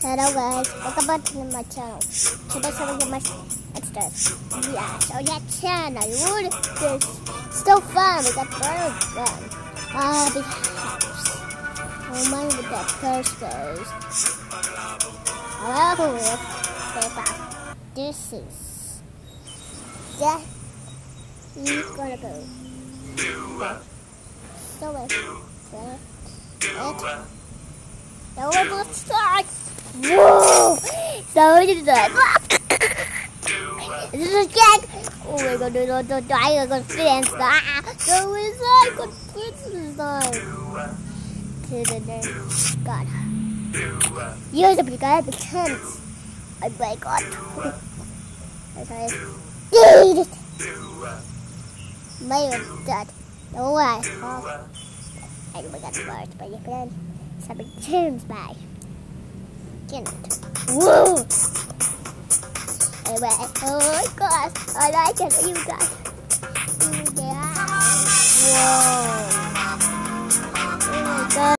Hello guys, welcome back to my channel. Today showing you my extras. Yeah, so that channel, wood is still fun with that bird gun. Ah, big house. Oh my, with that first goes. Hello, paper. This is that he's gonna go. So wait, wait, wait. Now let's start. Whoa! So như vậy. This is Jack. Oh my god, no, no, no, no, I got friends. Ah, I got friends this time. To the name. God. You guys are pretty good because oh my god. That's how I did it. My. No way. Oh. I got first by your friend. Seven tunes by. It. Whoa! Anyway, oh my gosh, I like it. You guys. Whoa. Oh my god.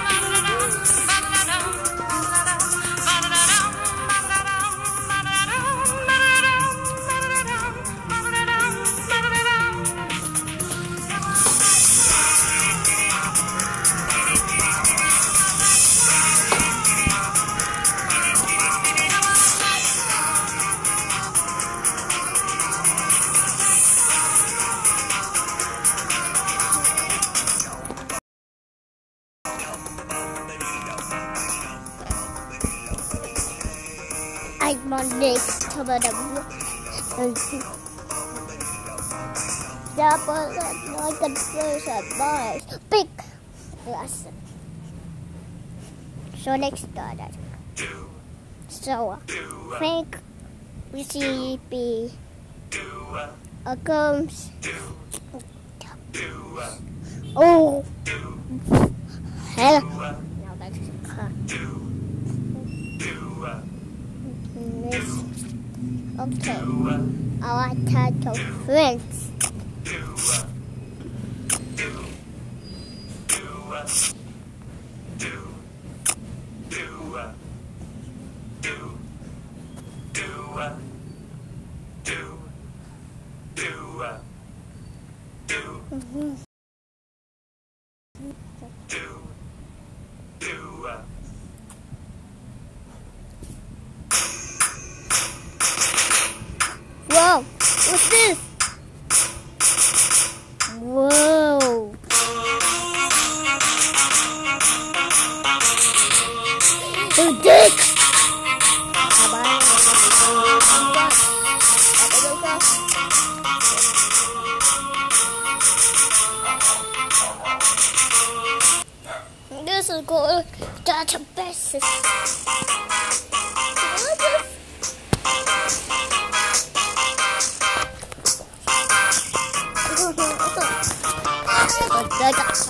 on this to the Double like a first advice. Big lesson. So next started. So Frank recipe a comes Oh Hello Now that's cut. This Okay. I want to talk friends. Whoa! Mm-hmm. What's this? Whoa! A dick! This is called databases. Leute.